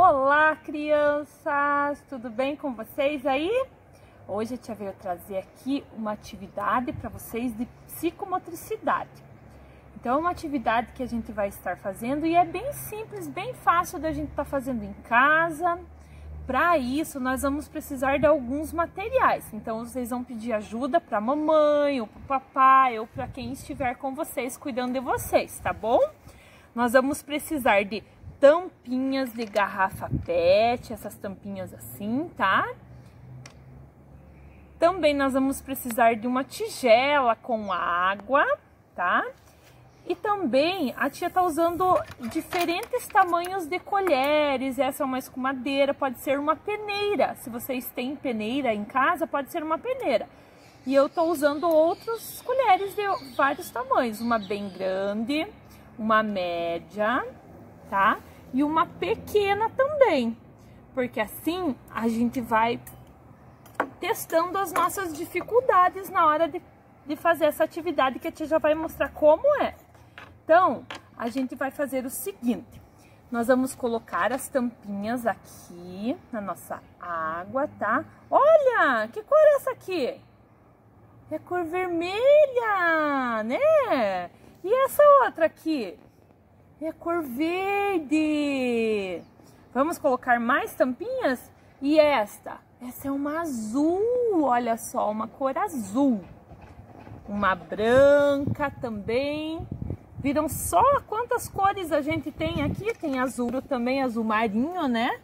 Olá, crianças! Tudo bem com vocês aí? Hoje a tia veio trazer aqui uma atividade para vocês de psicomotricidade. Então, é uma atividade que a gente vai estar fazendo e é bem simples, bem fácil da gente estar tá fazendo em casa. Para isso, nós vamos precisar de alguns materiais. Então, vocês vão pedir ajuda para a mamãe, ou para o papai, ou para quem estiver com vocês, cuidando de vocês, tá bom? Nós vamos precisar de tampinhas de garrafa PET, essas tampinhas assim, tá? Também nós vamos precisar de uma tigela com água, tá? E também a tia tá usando diferentes tamanhos de colheres. Essa é uma escumadeira, pode ser uma peneira. Se vocês têm peneira em casa, pode ser uma peneira. E eu tô usando outros colheres de vários tamanhos. Uma bem grande, uma média, tá? E uma pequena também, porque assim a gente vai testando as nossas dificuldades na hora de, de fazer essa atividade que a tia já vai mostrar como é. Então, a gente vai fazer o seguinte, nós vamos colocar as tampinhas aqui na nossa água, tá? Olha, que cor é essa aqui? É cor vermelha, né? E essa outra aqui? É cor verde. Vamos colocar mais tampinhas? E esta? Essa é uma azul, olha só, uma cor azul. Uma branca também. Viram só quantas cores a gente tem aqui? Tem azul também, azul marinho, né?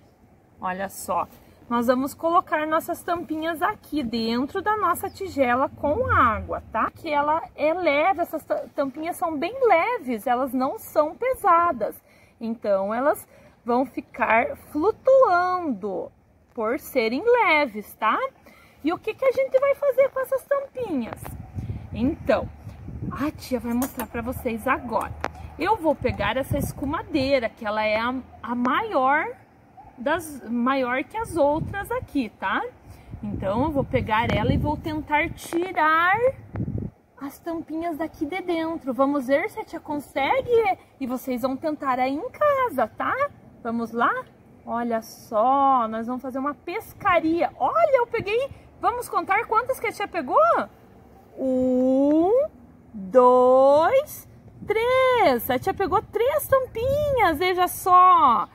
Olha só. Nós vamos colocar nossas tampinhas aqui dentro da nossa tigela com água, tá? Que ela é leve, essas tampinhas são bem leves, elas não são pesadas. Então, elas vão ficar flutuando por serem leves, tá? E o que, que a gente vai fazer com essas tampinhas? Então, a tia vai mostrar para vocês agora. Eu vou pegar essa escumadeira, que ela é a, a maior das maior que as outras aqui, tá? Então eu vou pegar ela e vou tentar tirar as tampinhas daqui de dentro. Vamos ver se a tia consegue e vocês vão tentar aí em casa, tá? Vamos lá? Olha só, nós vamos fazer uma pescaria. Olha, eu peguei... Vamos contar quantas que a tia pegou? Um, dois, três. A tia pegou três tampinhas, veja só.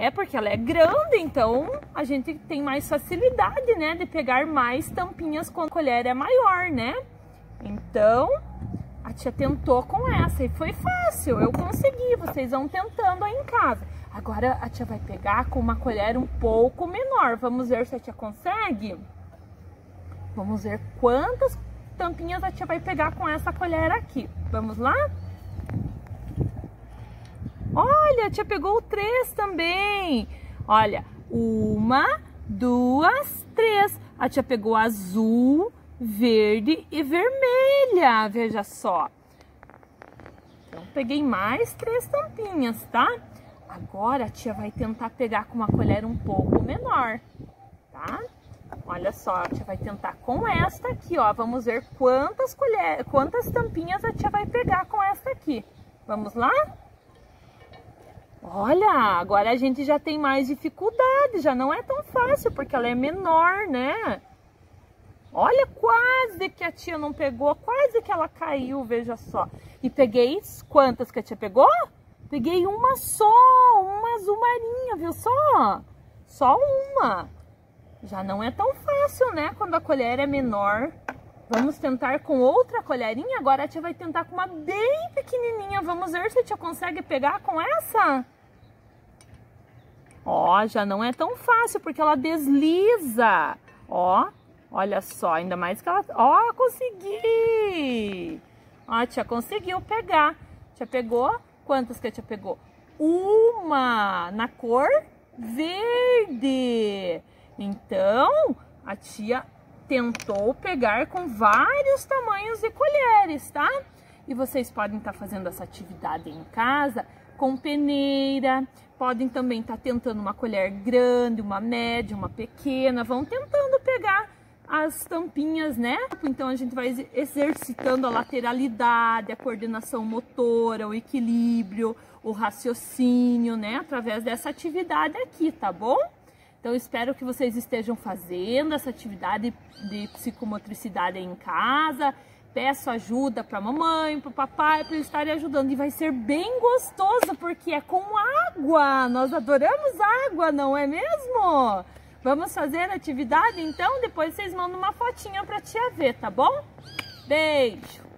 É porque ela é grande, então a gente tem mais facilidade, né, de pegar mais tampinhas quando a colher é maior, né? Então, a tia tentou com essa e foi fácil, eu consegui, vocês vão tentando aí em casa. Agora a tia vai pegar com uma colher um pouco menor, vamos ver se a tia consegue? Vamos ver quantas tampinhas a tia vai pegar com essa colher aqui. Vamos lá? Olha, a tia pegou três também. Olha, uma, duas, três. A tia pegou azul, verde e vermelha. Veja só. Então, peguei mais três tampinhas, tá? Agora a tia vai tentar pegar com uma colher um pouco menor, tá? Olha só, a tia vai tentar com esta aqui, ó. Vamos ver quantas colheres, quantas tampinhas a tia vai pegar com esta aqui. Vamos lá? Olha, agora a gente já tem mais dificuldade, já não é tão fácil, porque ela é menor, né? Olha, quase que a tia não pegou, quase que ela caiu, veja só. E peguei, quantas que a tia pegou? Peguei uma só, uma azul marinha, viu só? Só uma. Já não é tão fácil, né? Quando a colher é menor. Vamos tentar com outra colherinha. Agora a tia vai tentar com uma bem pequenininha. Vamos ver se a tia consegue pegar com essa. Ó, já não é tão fácil porque ela desliza. Ó, olha só, ainda mais que ela... Ó, consegui! Ó, a tia conseguiu pegar. Tia pegou... Quantas que a tia pegou? Uma na cor verde. Então, a tia tentou pegar com vários tamanhos de colheres, tá? E vocês podem estar tá fazendo essa atividade em casa com peneira, podem também estar tá tentando uma colher grande, uma média, uma pequena, vão tentando pegar as tampinhas, né? Então a gente vai exercitando a lateralidade, a coordenação motora, o equilíbrio, o raciocínio, né? Através dessa atividade aqui, tá bom? Então espero que vocês estejam fazendo essa atividade de psicomotricidade em casa. Peço ajuda para mamãe, para o papai, para eles estarem ajudando. E vai ser bem gostoso, porque é com água. Nós adoramos água, não é mesmo? Vamos fazer a atividade então? Depois vocês mandam uma fotinha para tia ver, tá bom? Beijo!